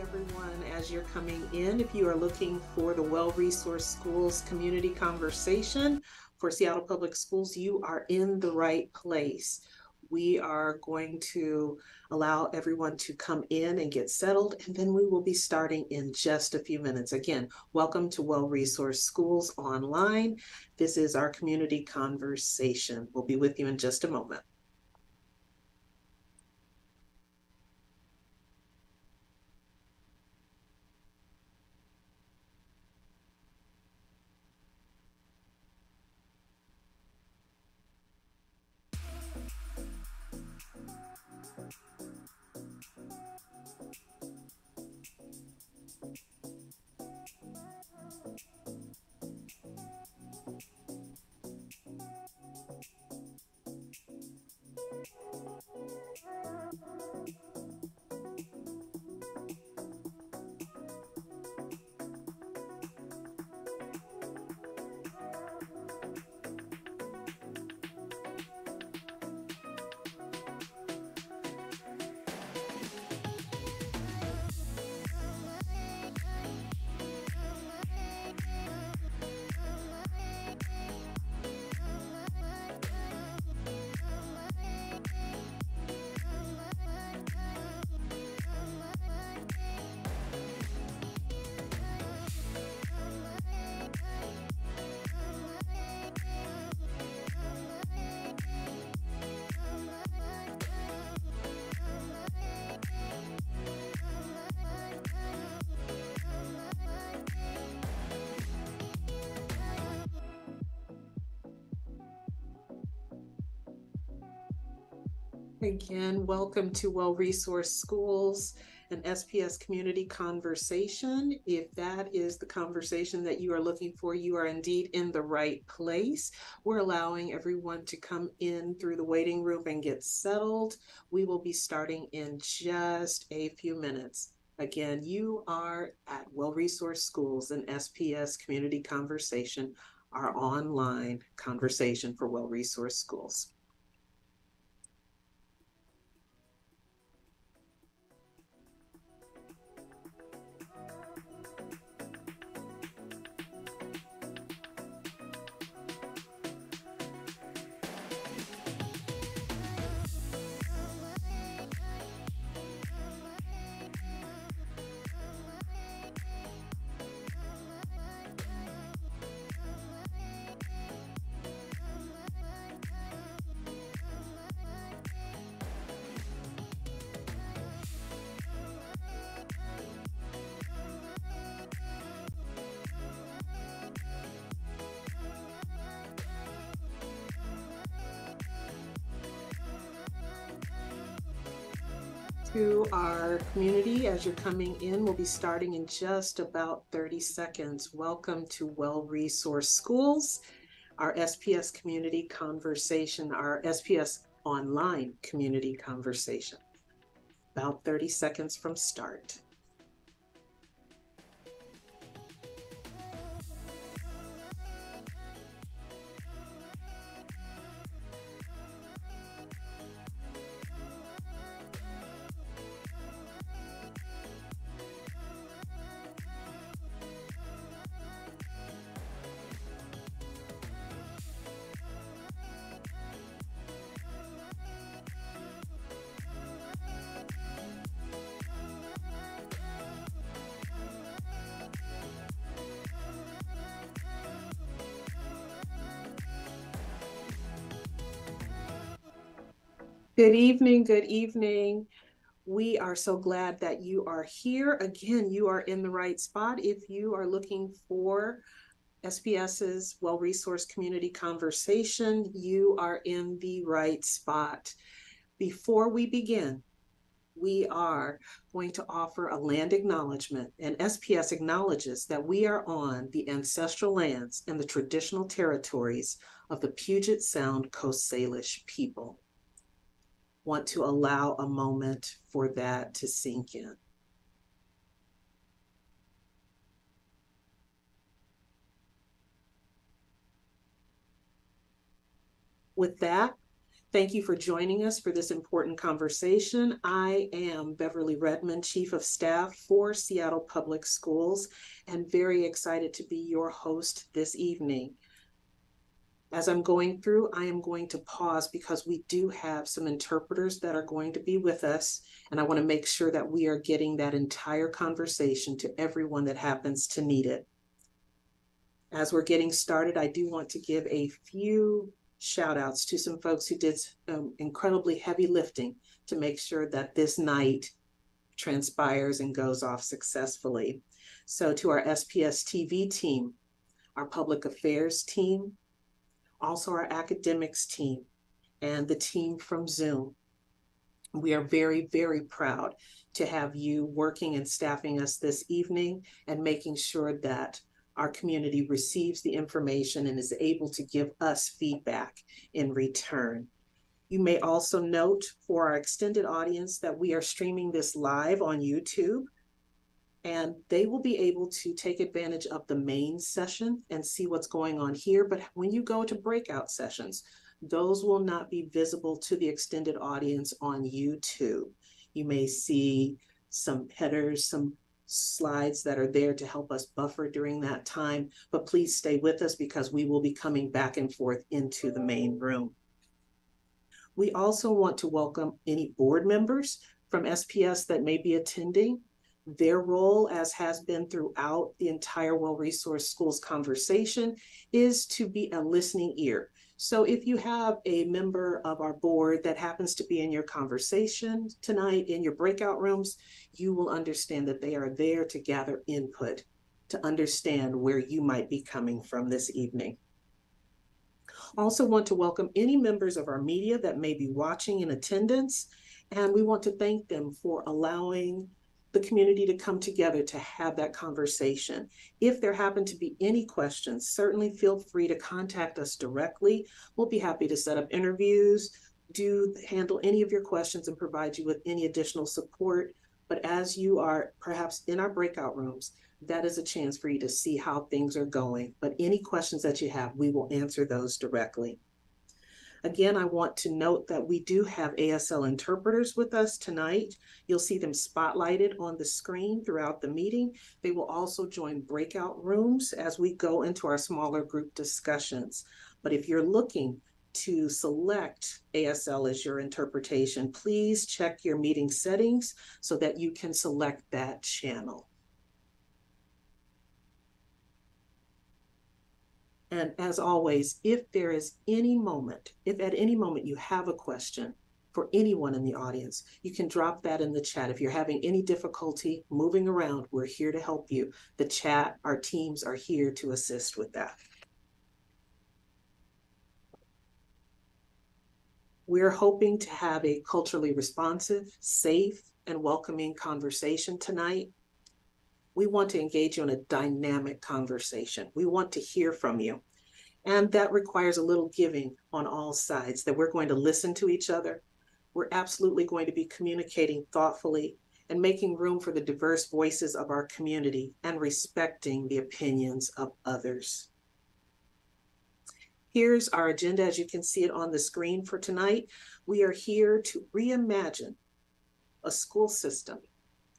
everyone as you're coming in. If you are looking for the Well Resourced Schools Community Conversation for Seattle Public Schools, you are in the right place. We are going to allow everyone to come in and get settled, and then we will be starting in just a few minutes. Again, welcome to Well Resourced Schools Online. This is our community conversation. We'll be with you in just a moment. Again, welcome to Well Resourced Schools, an SPS community conversation. If that is the conversation that you are looking for, you are indeed in the right place. We're allowing everyone to come in through the waiting room and get settled. We will be starting in just a few minutes. Again, you are at Well Resourced Schools, an SPS community conversation, our online conversation for well resourced schools. Community as you're coming in. We'll be starting in just about 30 seconds. Welcome to Well Resourced Schools, our SPS community conversation, our SPS online community conversation. About 30 seconds from start. Good evening. Good evening. We are so glad that you are here. Again, you are in the right spot. If you are looking for SPS's well resourced community conversation, you are in the right spot. Before we begin, we are going to offer a land acknowledgement, and SPS acknowledges that we are on the ancestral lands and the traditional territories of the Puget Sound Coast Salish people want to allow a moment for that to sink in. With that, Thank you for joining us for this important conversation. I am Beverly Redmond, Chief of Staff for Seattle Public Schools, and very excited to be your host this evening. As I'm going through, I am going to pause because we do have some interpreters that are going to be with us, and I want to make sure that we are getting that entire conversation to everyone that happens to need it. As we're getting started, I do want to give a few shout outs to some folks who did um, incredibly heavy lifting to make sure that this night transpires and goes off successfully. So, to our SPS TV team, our public affairs team, also our academics team, and the team from Zoom, we are very, very proud to have you working and staffing us this evening and making sure that our community receives the information and is able to give us feedback in return. You may also note for our extended audience that we are streaming this live on YouTube and they will be able to take advantage of the main session and see what's going on here. But when you go to breakout sessions, those will not be visible to the extended audience on YouTube. You may see some headers, some slides that are there to help us buffer during that time. But please stay with us because we will be coming back and forth into the main room. We also want to welcome any board members from SPS that may be attending. Their role, as has been throughout the entire well-resourced schools conversation, is to be a listening ear. So if you have a member of our board that happens to be in your conversation tonight in your breakout rooms, you will understand that they are there to gather input to understand where you might be coming from this evening. Also want to welcome any members of our media that may be watching in attendance, and we want to thank them for allowing the community to come together to have that conversation. If there happen to be any questions, certainly feel free to contact us directly. We'll be happy to set up interviews, do handle any of your questions and provide you with any additional support. But as you are perhaps in our breakout rooms, that is a chance for you to see how things are going. But any questions that you have, we will answer those directly. Again, I want to note that we do have ASL interpreters with us tonight. You'll see them spotlighted on the screen throughout the meeting. They will also join breakout rooms as we go into our smaller group discussions. But if you're looking to select ASL as your interpretation, please check your meeting settings so that you can select that channel. And as always, if there is any moment, if at any moment you have a question for anyone in the audience, you can drop that in the chat. If you're having any difficulty moving around, we're here to help you. The chat, our teams are here to assist with that. We're hoping to have a culturally responsive, safe, and welcoming conversation tonight we want to engage you in a dynamic conversation. We want to hear from you. And that requires a little giving on all sides, that we're going to listen to each other. We're absolutely going to be communicating thoughtfully and making room for the diverse voices of our community and respecting the opinions of others. Here's our agenda as you can see it on the screen for tonight. We are here to reimagine a school system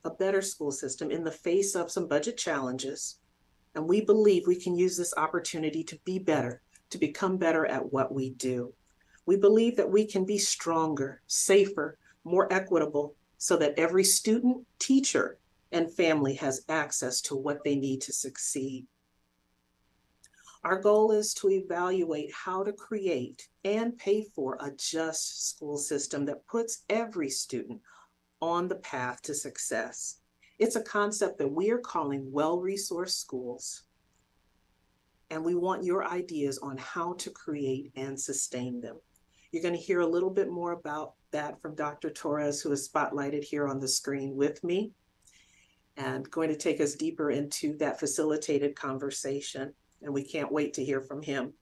a better school system in the face of some budget challenges. And we believe we can use this opportunity to be better, to become better at what we do. We believe that we can be stronger, safer, more equitable, so that every student, teacher, and family has access to what they need to succeed. Our goal is to evaluate how to create and pay for a just school system that puts every student on the path to success. It's a concept that we are calling well resourced schools. And we want your ideas on how to create and sustain them. You're going to hear a little bit more about that from Dr. Torres, who is spotlighted here on the screen with me, and going to take us deeper into that facilitated conversation. And we can't wait to hear from him.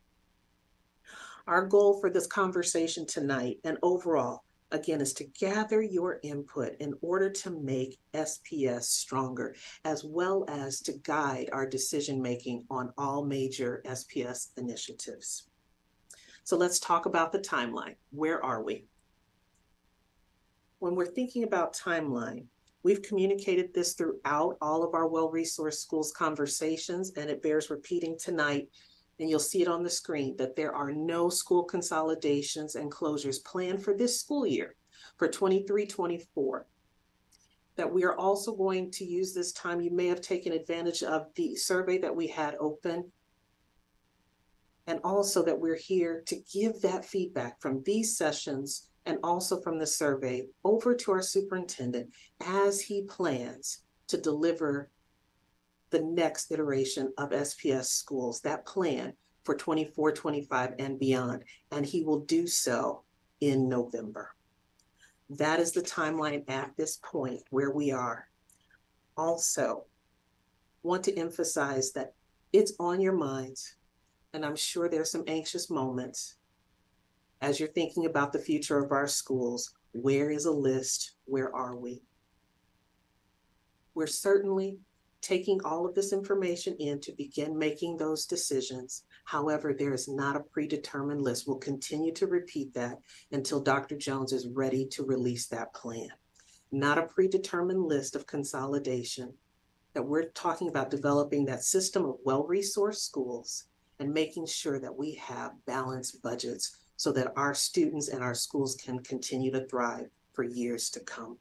Our goal for this conversation tonight and overall again, is to gather your input in order to make SPS stronger, as well as to guide our decision making on all major SPS initiatives. So let's talk about the timeline. Where are we? When we're thinking about timeline, we've communicated this throughout all of our well-resourced schools conversations, and it bears repeating tonight. And you'll see it on the screen that there are no school consolidations and closures planned for this school year for 23-24 that we are also going to use this time. You may have taken advantage of the survey that we had open. And also that we're here to give that feedback from these sessions and also from the survey over to our superintendent as he plans to deliver the next iteration of SPS schools, that plan for 24, 25 and beyond. And he will do so in November. That is the timeline at this point where we are. Also, want to emphasize that it's on your minds, and I'm sure there's some anxious moments as you're thinking about the future of our schools. Where is a list? Where are we? We're certainly taking all of this information in to begin making those decisions. However, there is not a predetermined list. We'll continue to repeat that until Dr. Jones is ready to release that plan. Not a predetermined list of consolidation, that we're talking about developing that system of well-resourced schools and making sure that we have balanced budgets so that our students and our schools can continue to thrive for years to come.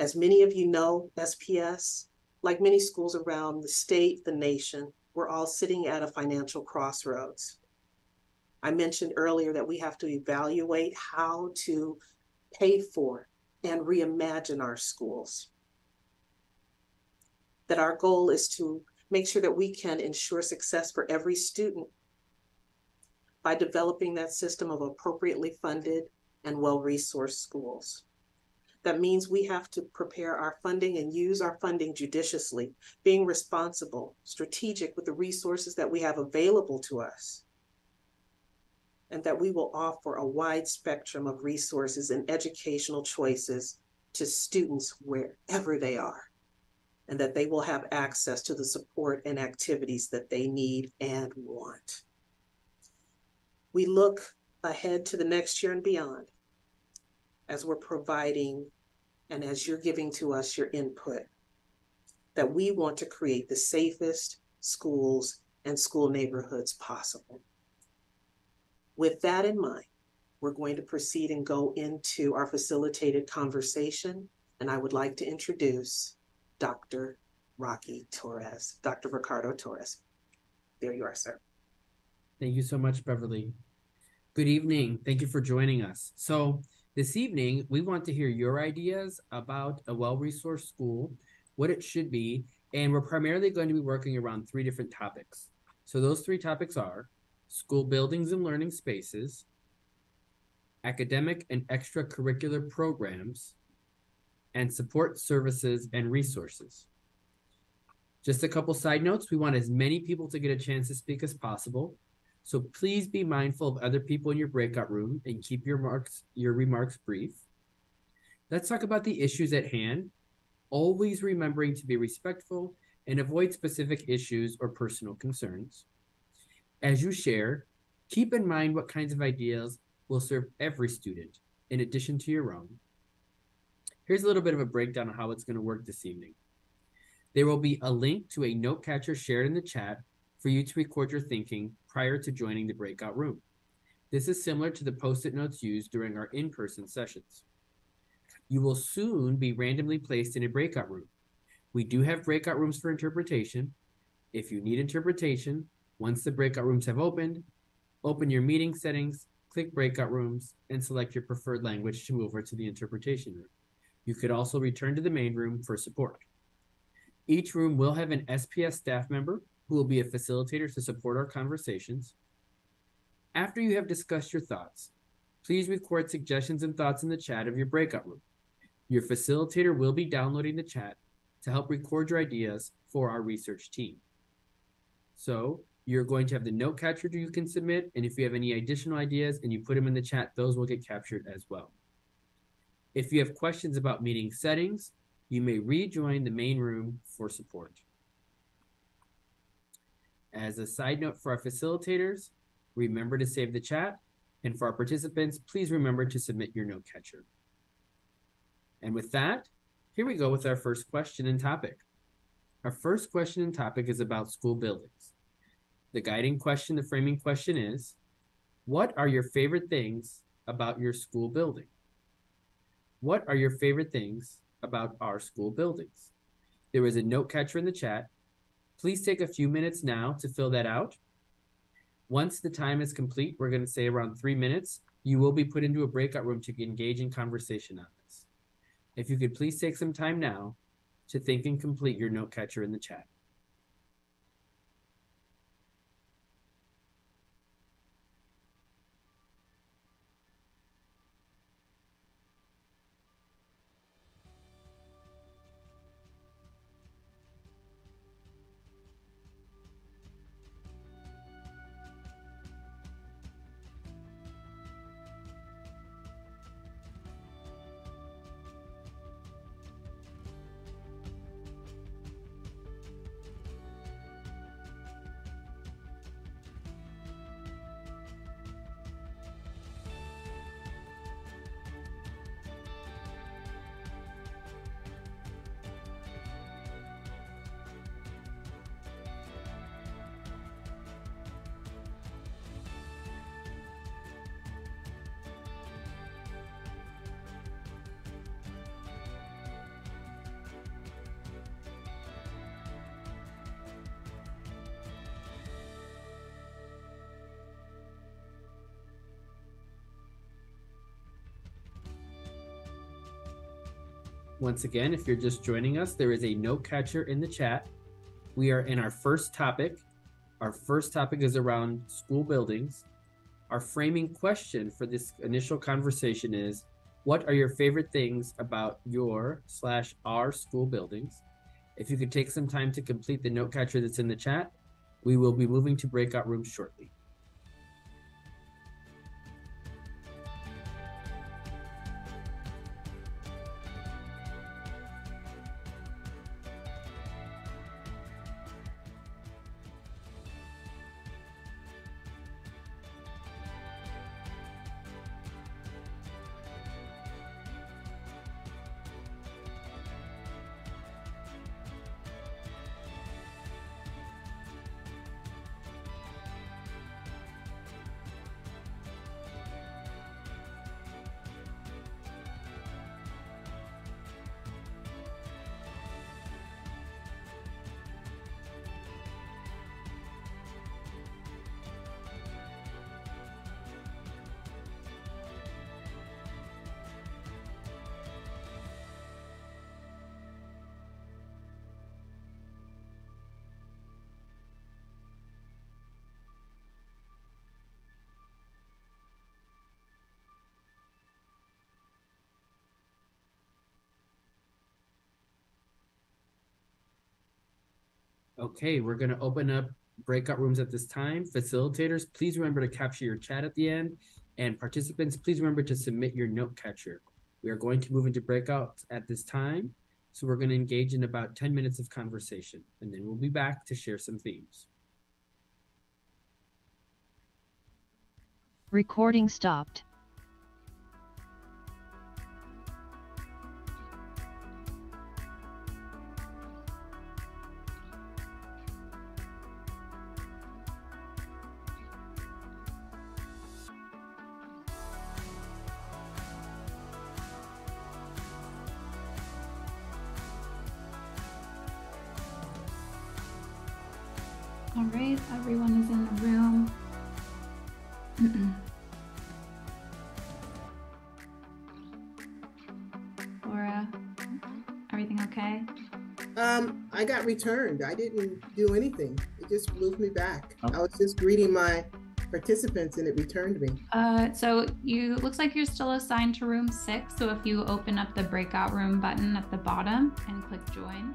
As many of you know, SPS, like many schools around the state, the nation, we're all sitting at a financial crossroads. I mentioned earlier that we have to evaluate how to pay for and reimagine our schools. That our goal is to make sure that we can ensure success for every student by developing that system of appropriately funded and well-resourced schools. That means we have to prepare our funding and use our funding judiciously, being responsible, strategic with the resources that we have available to us. And that we will offer a wide spectrum of resources and educational choices to students wherever they are. And that they will have access to the support and activities that they need and want. We look ahead to the next year and beyond as we're providing and as you're giving to us your input, that we want to create the safest schools and school neighborhoods possible. With that in mind, we're going to proceed and go into our facilitated conversation. And I would like to introduce Dr. Rocky Torres, Dr. Ricardo Torres. There you are, sir. Thank you so much, Beverly. Good evening. Thank you for joining us. So this evening, we want to hear your ideas about a well-resourced school, what it should be, and we're primarily going to be working around three different topics. So those three topics are school buildings and learning spaces, academic and extracurricular programs, and support services and resources. Just a couple side notes. We want as many people to get a chance to speak as possible. So please be mindful of other people in your breakout room and keep your marks your remarks brief. Let's talk about the issues at hand, always remembering to be respectful and avoid specific issues or personal concerns. As you share, keep in mind what kinds of ideas will serve every student in addition to your own. Here's a little bit of a breakdown of how it's going to work this evening. There will be a link to a note catcher shared in the chat for you to record your thinking prior to joining the breakout room. This is similar to the post-it notes used during our in-person sessions. You will soon be randomly placed in a breakout room. We do have breakout rooms for interpretation. If you need interpretation, once the breakout rooms have opened, open your meeting settings, click breakout rooms, and select your preferred language to move over to the interpretation room. You could also return to the main room for support. Each room will have an SPS staff member who will be a facilitator to support our conversations. After you have discussed your thoughts, please record suggestions and thoughts in the chat of your breakout room. Your facilitator will be downloading the chat to help record your ideas for our research team. So you're going to have the note catcher you can submit, and if you have any additional ideas and you put them in the chat, those will get captured as well. If you have questions about meeting settings, you may rejoin the main room for support. As a side note for our facilitators, Remember to save the chat. And for our participants, please remember to submit your note catcher. And with that, here we go with our first question and topic. Our first question and topic is about school buildings. The guiding question, the framing question is, what are your favorite things about your school building? What are your favorite things about our school buildings? There is a note catcher in the chat. Please take a few minutes now to fill that out. Once the time is complete, we're going to say around three minutes, you will be put into a breakout room to engage in conversation on this. If you could please take some time now to think and complete your note catcher in the chat. Once again, if you're just joining us, there is a note catcher in the chat. We are in our first topic. Our first topic is around school buildings. Our framing question for this initial conversation is What are your favorite things about your slash our school buildings? If you could take some time to complete the note catcher that's in the chat, we will be moving to breakout rooms shortly. Okay, we're going to open up breakout rooms at this time. Facilitators, please remember to capture your chat at the end. And participants, please remember to submit your note catcher. We are going to move into breakouts at this time. So we're going to engage in about 10 minutes of conversation, and then we'll be back to share some themes. Recording stopped. All right, everyone is in the room. Laura, everything okay? Um, I got returned. I didn't do anything. It just moved me back. Oh. I was just greeting my participants and it returned me. Uh, so you looks like you're still assigned to room six. So if you open up the breakout room button at the bottom and click join.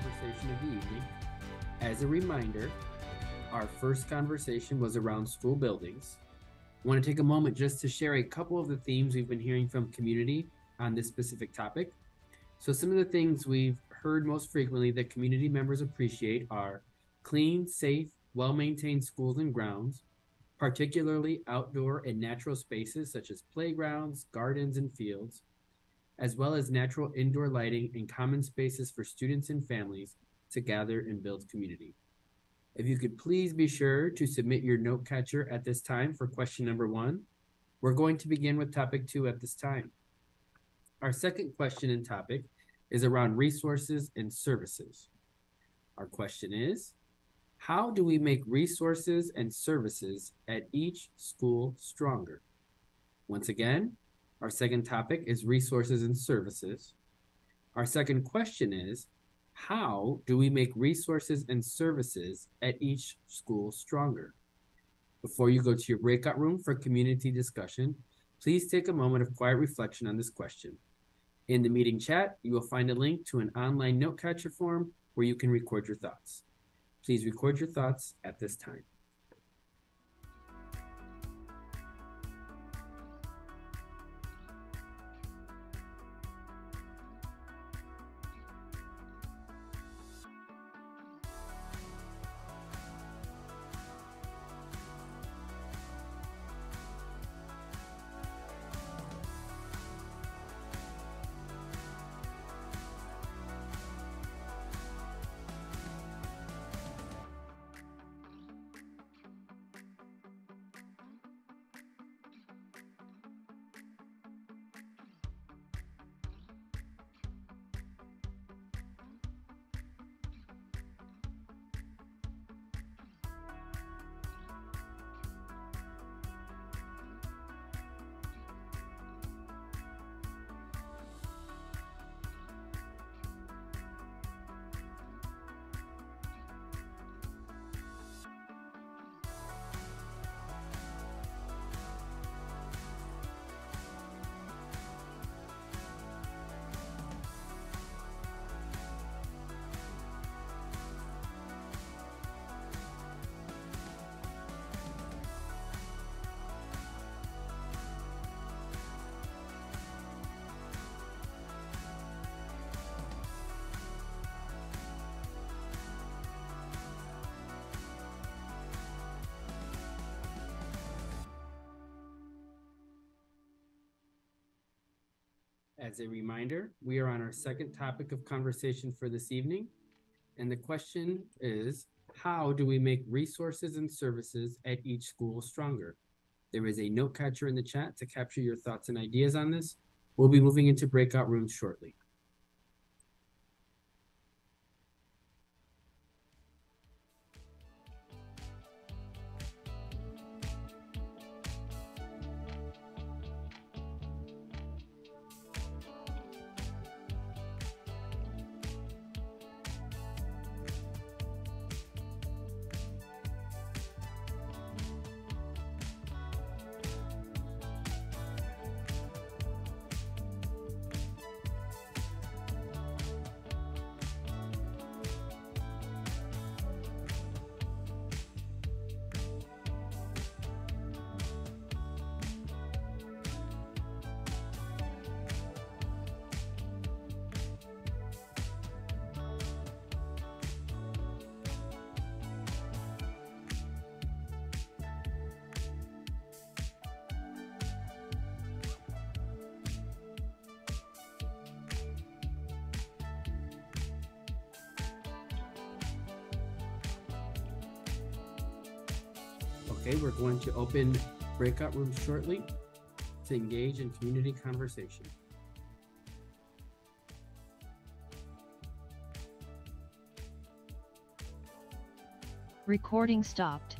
Conversation of the evening. As a reminder, our first conversation was around school buildings. I want to take a moment just to share a couple of the themes we've been hearing from community on this specific topic. So, some of the things we've heard most frequently that community members appreciate are clean, safe, well maintained schools and grounds, particularly outdoor and natural spaces such as playgrounds, gardens, and fields, as well as natural indoor lighting and common spaces for students and families to gather and build community. If you could please be sure to submit your note catcher at this time for question number one. We're going to begin with topic two at this time. Our second question and topic is around resources and services. Our question is, how do we make resources and services at each school stronger? Once again, our second topic is resources and services. Our second question is, how do we make resources and services at each school stronger? Before you go to your breakout room for community discussion, please take a moment of quiet reflection on this question. In the meeting chat, you will find a link to an online note catcher form where you can record your thoughts. Please record your thoughts at this time. As a reminder, we are on our second topic of conversation for this evening. And the question is, how do we make resources and services at each school stronger? There is a note catcher in the chat to capture your thoughts and ideas on this. We'll be moving into breakout rooms shortly. Open breakout rooms shortly to engage in community conversation. Recording stopped.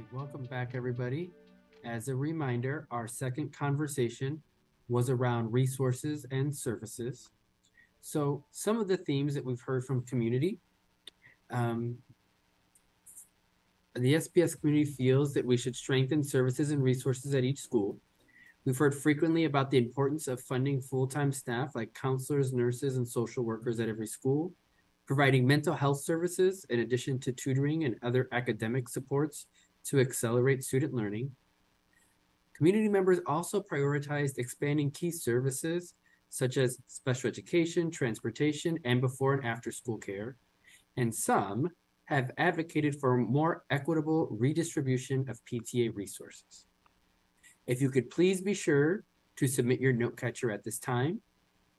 Right, welcome back, everybody. As a reminder, our second conversation was around resources and services. So, some of the themes that we've heard from community um, the SPS community feels that we should strengthen services and resources at each school. We've heard frequently about the importance of funding full time staff like counselors, nurses, and social workers at every school providing mental health services in addition to tutoring and other academic supports to accelerate student learning. Community members also prioritized expanding key services such as special education, transportation, and before and after school care. And some have advocated for more equitable redistribution of PTA resources. If you could please be sure to submit your note catcher at this time.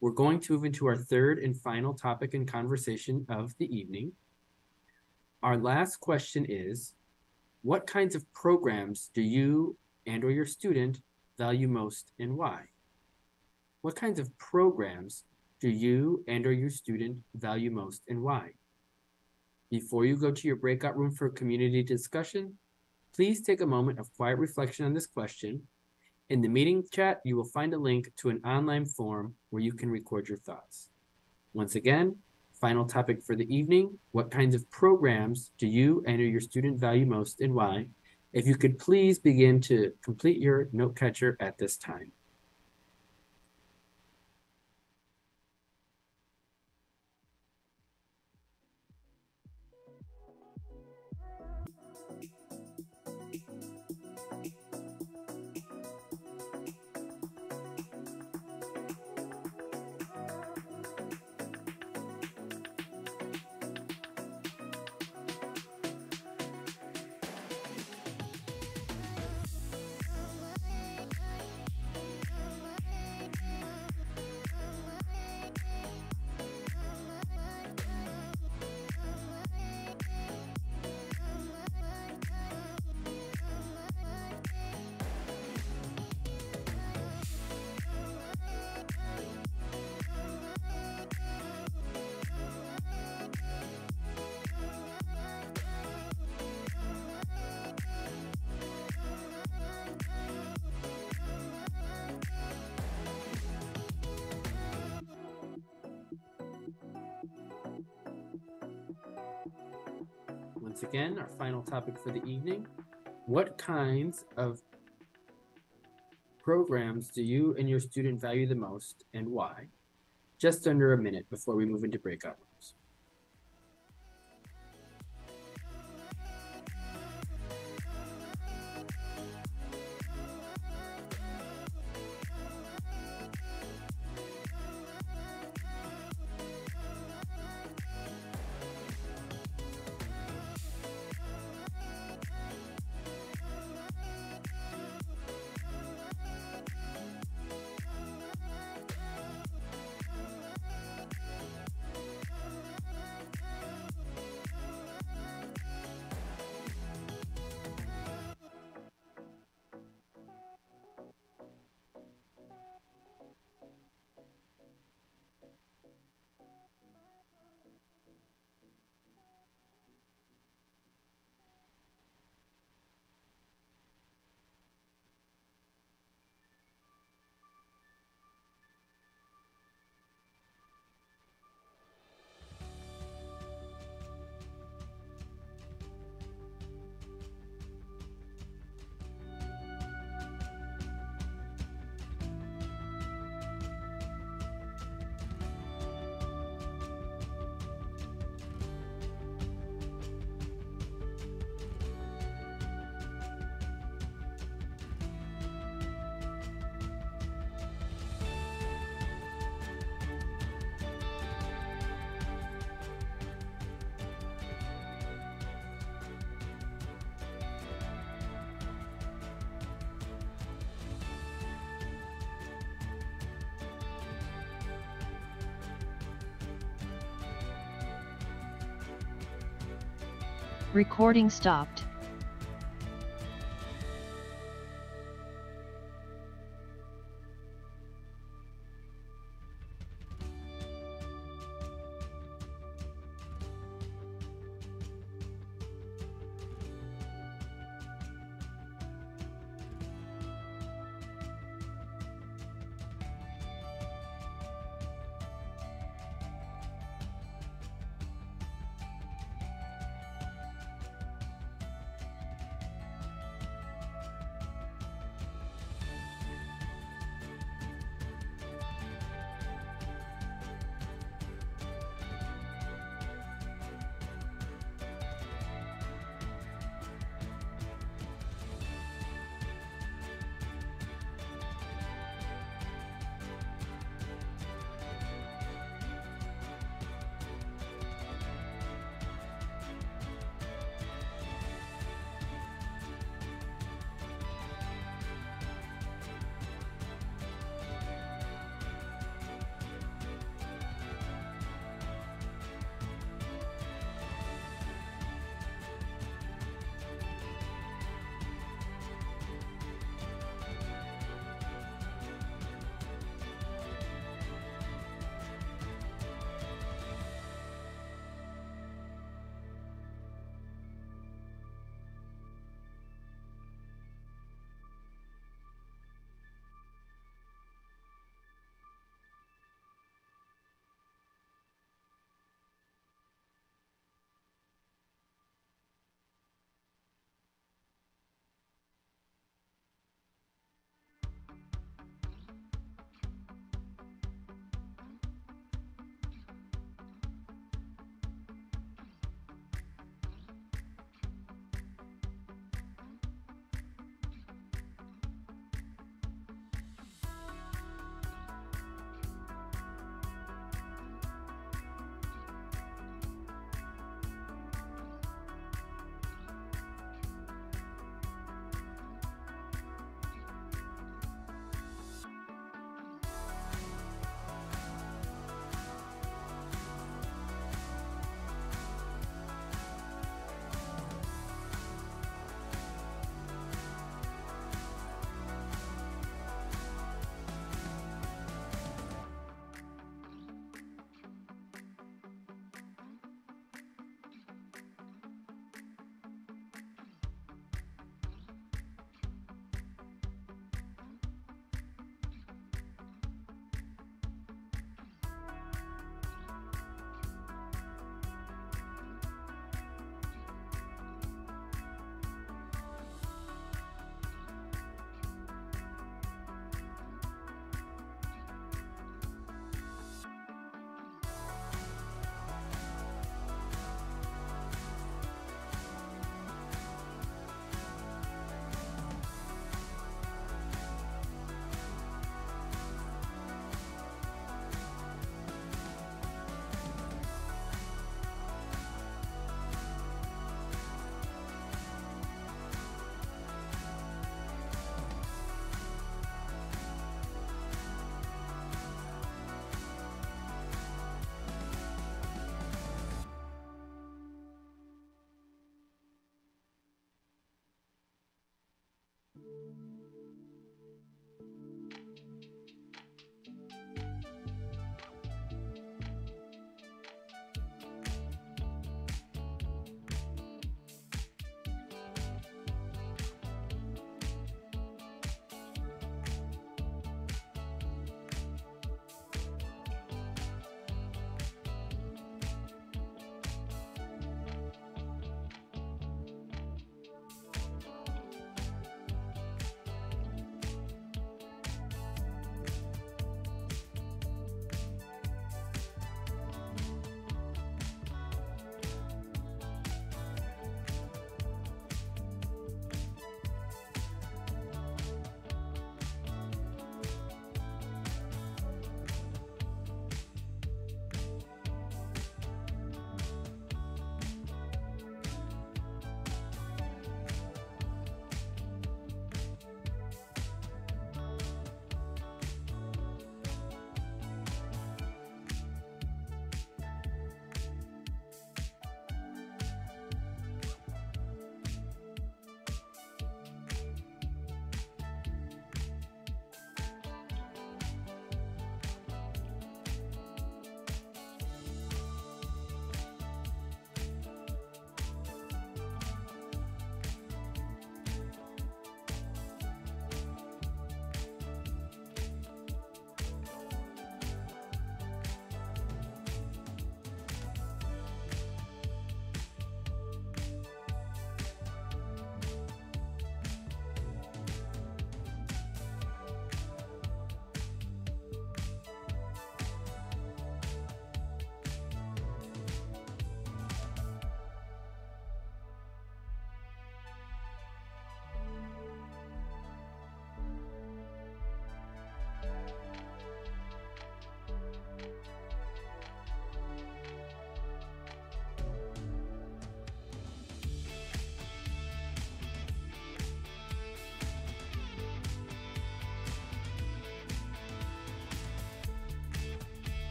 We're going to move into our third and final topic and conversation of the evening. Our last question is, what kinds of programs do you and or your student value most and why? What kinds of programs do you and or your student value most and why? Before you go to your breakout room for community discussion, please take a moment of quiet reflection on this question in the meeting chat, you will find a link to an online form where you can record your thoughts. Once again, final topic for the evening, what kinds of programs do you and your student value most and why? If you could please begin to complete your note catcher at this time. Final topic for the evening. What kinds of programs do you and your student value the most and why? Just under a minute before we move into breakout Recording stopped.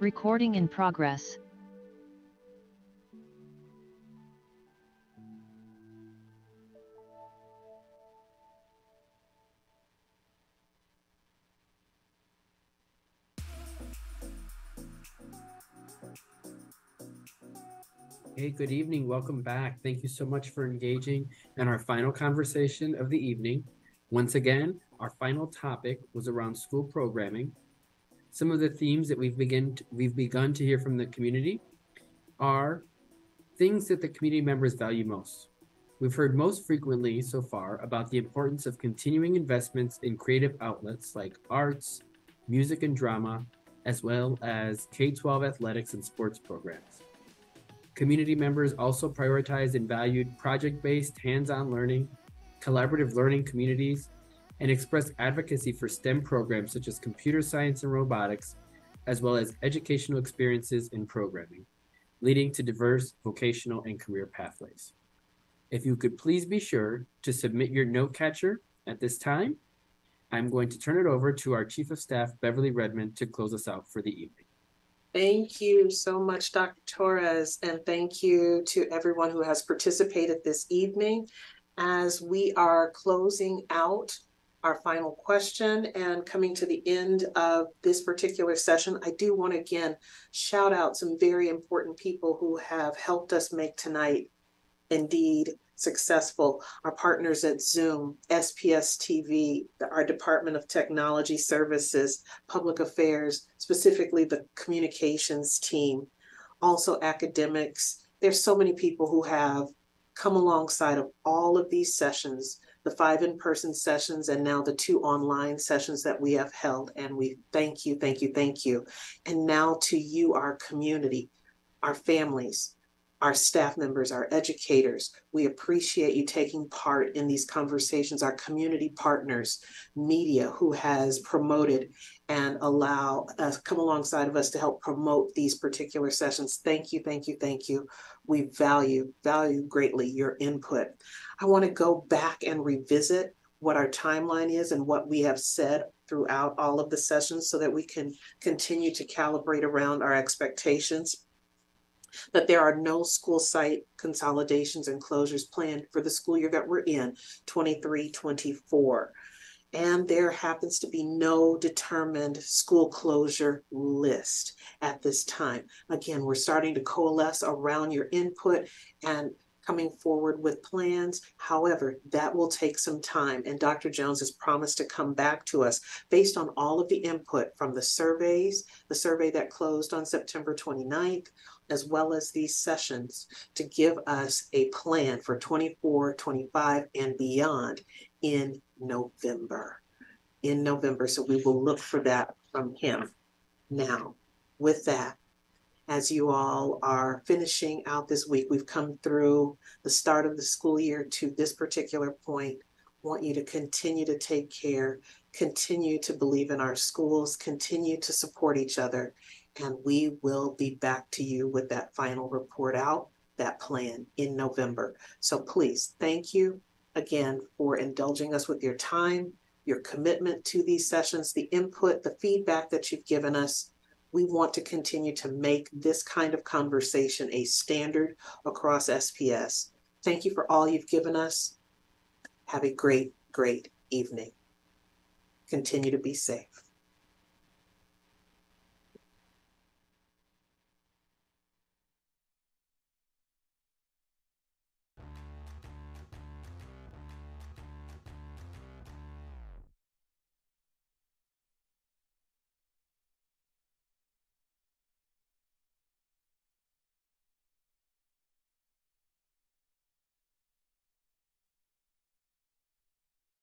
Recording in progress. Hey, good evening. Welcome back. Thank you so much for engaging in our final conversation of the evening. Once again, our final topic was around school programming. Some of the themes that we've begin we've begun to hear from the community are things that the community members value most. We've heard most frequently so far about the importance of continuing investments in creative outlets like arts, music and drama, as well as K-12 athletics and sports programs. Community members also prioritized and valued project-based hands-on learning, collaborative learning communities, and expressed advocacy for STEM programs such as computer science and robotics, as well as educational experiences in programming, leading to diverse vocational and career pathways. If you could please be sure to submit your note catcher at this time, I'm going to turn it over to our Chief of Staff, Beverly Redmond, to close us out for the evening. Thank you so much, Dr. Torres, and thank you to everyone who has participated this evening. As we are closing out our final question and coming to the end of this particular session, I do want to again shout out some very important people who have helped us make tonight indeed successful. Our partners at Zoom, SPS TV, our Department of Technology Services, Public Affairs, specifically the communications team, also academics. There's so many people who have come alongside of all of these sessions, the five in-person sessions and now the two online sessions that we have held. And we thank you, thank you, thank you. And now to you, our community, our families, our staff members, our educators. We appreciate you taking part in these conversations, our community partners, media who has promoted and allow us come alongside of us to help promote these particular sessions. Thank you, thank you, thank you. We value, value greatly your input. I want to go back and revisit what our timeline is and what we have said throughout all of the sessions so that we can continue to calibrate around our expectations that there are no school site consolidations and closures planned for the school year that we're in, 23, 24. And there happens to be no determined school closure list at this time. Again, we're starting to coalesce around your input and coming forward with plans. However, that will take some time. And Dr. Jones has promised to come back to us based on all of the input from the surveys, the survey that closed on September 29th, as well as these sessions to give us a plan for 24, 25, and beyond in November. In November. So we will look for that from him. Now, with that, as you all are finishing out this week, we've come through the start of the school year to this particular point. Want you to continue to take care, continue to believe in our schools, continue to support each other, and we will be back to you with that final report out, that plan in November. So please, thank you again for indulging us with your time, your commitment to these sessions, the input, the feedback that you've given us. We want to continue to make this kind of conversation a standard across SPS. Thank you for all you've given us. Have a great, great evening. Continue to be safe.